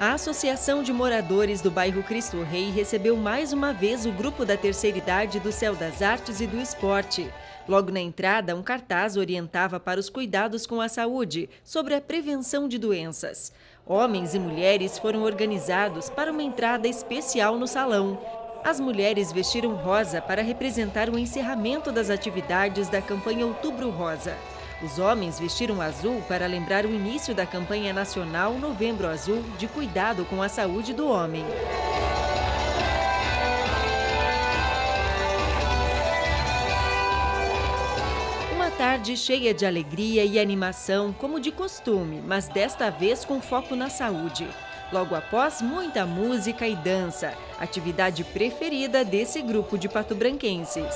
A Associação de Moradores do Bairro Cristo Rei recebeu mais uma vez o grupo da terceira idade do Céu das Artes e do Esporte. Logo na entrada, um cartaz orientava para os cuidados com a saúde, sobre a prevenção de doenças. Homens e mulheres foram organizados para uma entrada especial no salão. As mulheres vestiram rosa para representar o encerramento das atividades da campanha Outubro Rosa. Os homens vestiram azul para lembrar o início da campanha nacional Novembro Azul de cuidado com a saúde do homem. Uma tarde cheia de alegria e animação, como de costume, mas desta vez com foco na saúde. Logo após, muita música e dança, atividade preferida desse grupo de patobranquenses.